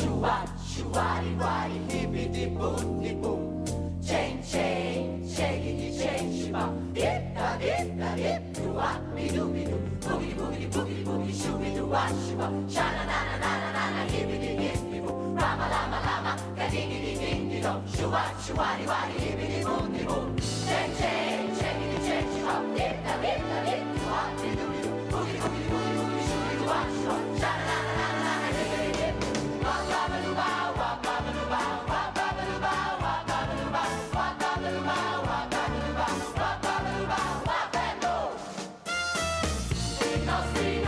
Shua, di, wari, hibbidi, di, boom. Chain, chain, shaggy, chain, shiba. Dip, da, dip, da, dip, do, wa, be, do, be, do. Boogity, boogity, boogity, boogity, shooby, do, wa, shiba. Sha, na, na, na, na, na, na, na, di, hibbidi, boom. Rama, lama, lama, ka, ding, di, ding, di, dong. Shua, shuari, wari, di I'll see.